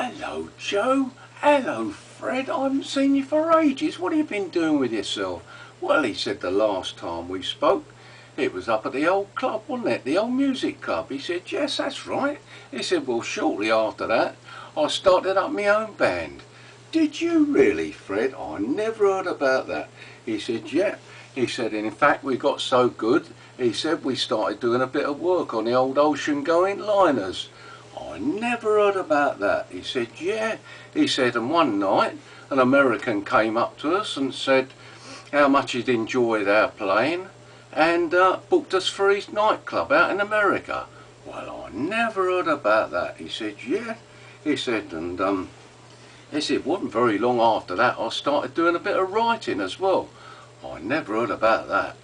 Hello, Joe. Hello, Fred. I haven't seen you for ages. What have you been doing with yourself? Well, he said the last time we spoke, it was up at the old club, wasn't it? The old music club. He said, yes, that's right. He said, well, shortly after that, I started up my own band. Did you really, Fred? I never heard about that. He said, yeah. He said, in fact, we got so good, he said, we started doing a bit of work on the old ocean-going liners. I never heard about that. He said, yeah. He said, and one night, an American came up to us and said how much he'd enjoyed our playing and uh, booked us for his nightclub out in America. Well, I never heard about that. He said, yeah. He said, and um, he said, it wasn't very long after that I started doing a bit of writing as well. I never heard about that.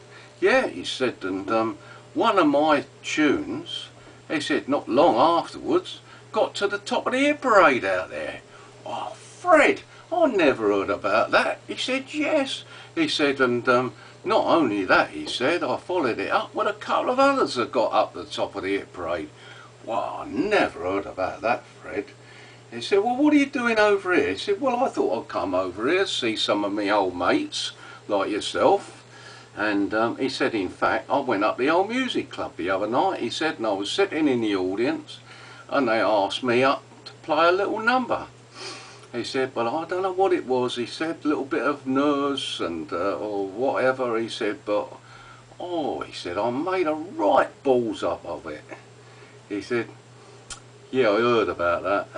Yeah, he said, and um, one of my tunes, he said, not long afterwards, got to the top of the air parade out there. Oh, Fred, I never heard about that. He said, yes. He said, and um, not only that, he said, I followed it up with a couple of others that got up the top of the hit parade. Well, I never heard about that, Fred. He said, well, what are you doing over here? He said, well, I thought I'd come over here, see some of my old mates, like yourself. And um, he said, in fact, I went up the old music club the other night. He said, and I was sitting in the audience, and they asked me up to play a little number. He said, well, I don't know what it was. He said, a little bit of nerves and uh, or whatever. He said, but oh, he said, I made a right balls up of it. He said, yeah, I heard about that.